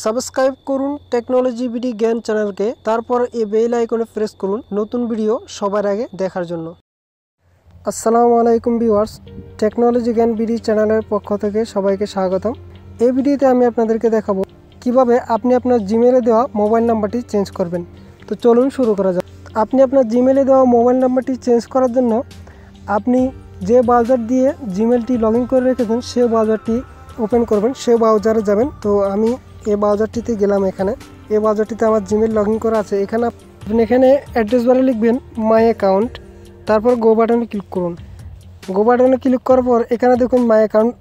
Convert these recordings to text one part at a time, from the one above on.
Subscribe করুন technology BD জ্ঞান চ্যানেলকে, তারপর এই বেল আইকনে প্রেস করুন নতুন ভিডিও সবার আগে দেখার জন্য। আসসালামু আলাইকুম ভিউয়ার্স, টেকনোলজি জ্ঞান বিডি চ্যানেলের পক্ষ থেকে সবাইকে স্বাগতম। এই ভিডিওতে আমি আপনাদেরকে দেখাবো কীভাবে আপনি আপনার জিমেলে দেওয়া মোবাইল নাম্বারটি চেঞ্জ করবেন। তো চলুন শুরু করা যাক। আপনি আপনার জিমেলে দেওয়া মোবাইল নাম্বারটি চেঞ্জ করার জন্য আপনি যে ব্রাউজার দিয়ে জিমেলটি লগ করে রেখেছেন সে ব্রাউজারটি ওপেন করবেন সে ব্রাউজারে যাবেন। তো আমি এই ব্রাউজারটিতে গেলাম এখানে। এই ব্রাউজারটিতে আমার জিমেল লগ করা আছে। এখানে আপনি এখানে অ্যাড্রেস বারে লিখবেন মাই অ্যাকাউন্ট তারপর গো বাটনে ক্লিক করুন। গো বাটনে ক্লিক করার পর এখানে দেখুন মাই অ্যাকাউন্ট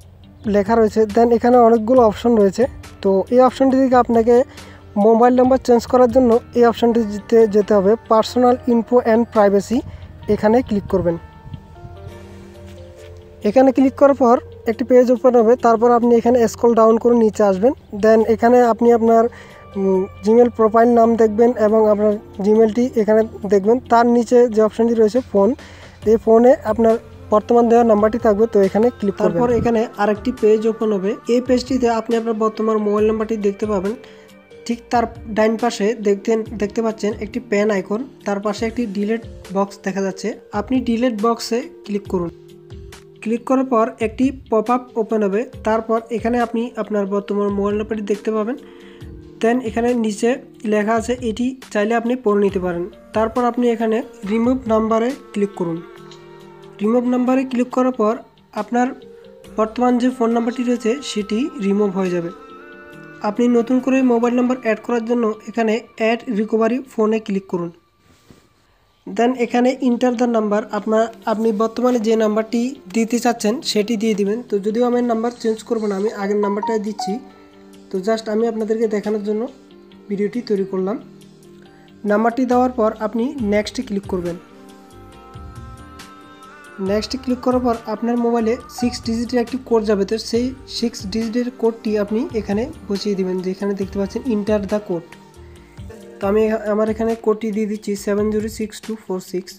লেখা রয়েছে। দেন এখানে অনেকগুলো অপশন রয়েছে। তো এই অপশনটি থেকে আপনাকে মোবাইল নাম্বার চেঞ্জ করার জন্য এই অপশনটিতে যেতে হবে। পার্সোনাল ইনফো অ্যান্ড প্রাইভেসি এখানে ক্লিক করবেন। এখানে ক্লিক করার পর একটি পেজ ওপেন হবে, তারপর আপনি এখানে স্ক্রল ডাউন করে নিচে আসবেন। দেন এখানে আপনি আপনার জিমেল প্রোফাইল নাম দেখবেন এবং আপনার জিমেলটি এখানে দেখবেন। তার নিচে যে অপশানটি রয়েছে ফোন এই ফোনে আপনার বর্তমান দেওয়া নাম্বারটি থাকবে, তো এখানে ক্লিক তারপর এখানে আরেকটি পেজ ওপেন হবে। এই পেজটিতে আপনি আপনার বর্তমান মোবাইল নাম্বারটি দেখতে পাবেন। ঠিক তার ডাইন পাশে দেখতে দেখতে পাচ্ছেন একটি পেন আইকন তার পাশে একটি ডিলেট বক্স দেখা যাচ্ছে। আপনি ডিলেট বক্সে ক্লিক করুন। ক্লিক করার পর একটি পপ আপ ওপেন হবে। তারপর এখানে আপনি আপনার বর্তমান মোবাইল নাম্বারটি দেখতে পাবেন। দেন এখানে নিচে লেখা আছে, এটি চাইলে আপনি পড়ে নিতে পারেন। তারপর আপনি এখানে রিমুভ নাম্বারে ক্লিক করুন। রিমুভ নাম্বারে ক্লিক করার পর আপনার বর্তমান যে ফোন নাম্বারটি রয়েছে, সেটি রিমুভ হয়ে যাবে। আপনি নতুন করে মোবাইল নাম্বার অ্যাড করার জন্য এখানে অ্যাড রিকভারি ফোনে ক্লিক করুন। দেন এখানে ইন্টার দ্য নাম্বার আপনার আপনি বর্তমানে যে নাম্বারটি দিতে চাচ্ছেন, সেটি দিয়ে দিবেন। তো যদিও আমি নাম্বার চেঞ্জ করব না, আমি আগের নাম্বারটাই দিচ্ছি। তো জাস্ট আমি আপনাদেরকে দেখানোর জন্য ভিডিওটি তৈরি করলাম। নাম্বারটি দেওয়ার পর আপনি নেক্সটে ক্লিক করবেন। নেক্সট ক্লিক করার পর আপনার মোবাইলে সিক্স ডিজিটের একটি কোড যাবে। তো সেই সিক্স ডিজিটের কোডটি আপনি এখানে বসিয়ে দেবেন, যেখানে দেখতে পাচ্ছেন ইন্টার দ্য কোড তো আমি আমার এখানে কোডটি দিয়ে দিচ্ছি seven zero six two four six.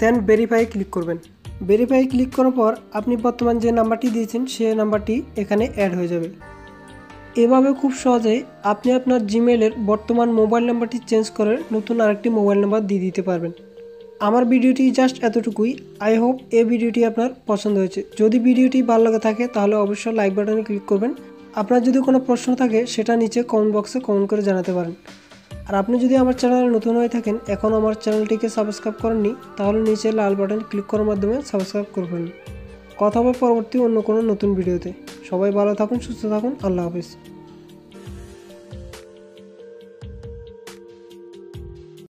Then verify click করবেন। ভেরিফাই ক্লিক করার পর আপনি বর্তমান যে নাম্বারটি দিয়েছেন সে নাম্বারটি এখানে অ্যাড হয়ে যাবে। এভাবে খুব সহজেই আপনি আপনার জিমেলের বর্তমান মোবাইল নাম্বারটি চেঞ্জ করে নতুন আরেকটি মোবাইল নাম্বার দিয়ে দিতে পারবেন। আমার ভিডিওটি জাস্ট এতটুকুই। আই হোপ এই ভিডিওটি আপনার পছন্দ হয়েছে। যদি ভিডিওটি ভালো লাগে থাকে তাহলে অবশ্যই লাইক বাটনে ক্লিক করবেন। আপনার যদি কোনো প্রশ্ন থাকে, সেটা নিচে কমেন্ট বক্সে কমেন্ট করে জানাতে পারেন। আর আপনি যদি আমার চ্যানেলে নতুন হয়ে থাকেন, এখন আমার চ্যানেলটিকে সাবস্ক্রাইব করেননি, তাহলে নিচে লাল বাটন ক্লিক করার মাধ্যমে সাবস্ক্রাইব করবেন। কথা হবে পরবর্তী অন্য কোনো নতুন ভিডিওতে সবাই ভালো থাকুন, সুস্থ থাকুন, আল্লাহ হাফিজ।